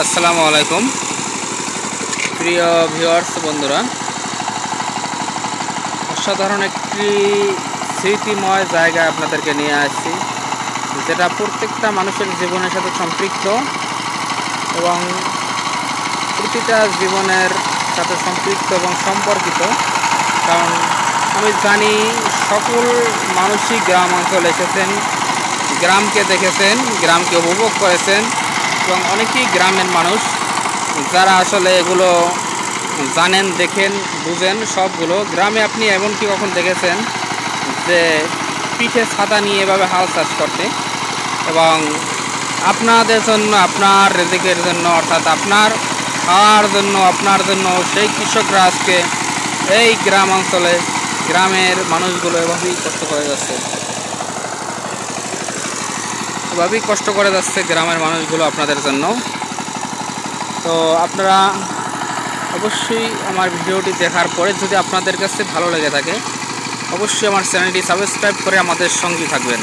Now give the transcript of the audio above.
আসসালামু আলাইকুম। প্রিয় ভিউয়ার্স, বন্ধুরা, অসাধারণ একটি স্মৃতিময় জায়গা আপনাদেরকে নিয়ে আসছি, যেটা প্রত্যেকটা মানুষের জীবনের সাথে সম্পৃক্ত এবং প্রতিটা জীবনের সাথে সম্পৃক্ত এবং সম্পর্কিত। কারণ আমি জানি সকল মানুষই গ্রাম অঞ্চলে এসেছেন, গ্রামকে দেখেছেন, গ্রামকে উপভোগ করেছেন। এবং অনেকেই গ্রামের মানুষ, যারা আসলে এগুলো জানেন, দেখেন, বুঝেন, সবগুলো। গ্রামে আপনি এমন কি কখন দেখেছেন যে পিঠে ছাতা নিয়ে এভাবে হাল চাষ করতে এবং আপনাদের জন্য, আপনার রেজেকের জন্য, অর্থাৎ আপনার খাওয়ার জন্য, আপনার জন্য সেই কৃষকরা আজকে এই গ্রাম অঞ্চলে গ্রামের মানুষগুলো এভাবেই কষ্ট করে যাচ্ছে এভাবেই কষ্ট করে যাচ্ছে গ্রামের মানুষগুলো আপনাদের জন্য। তো আপনারা অবশ্যই আমার ভিডিওটি দেখার পরে যদি আপনাদের কাছে ভালো লেগে থাকে, অবশ্যই আমার চ্যানেলটি সাবস্ক্রাইব করে আমাদের সঙ্গী থাকবেন।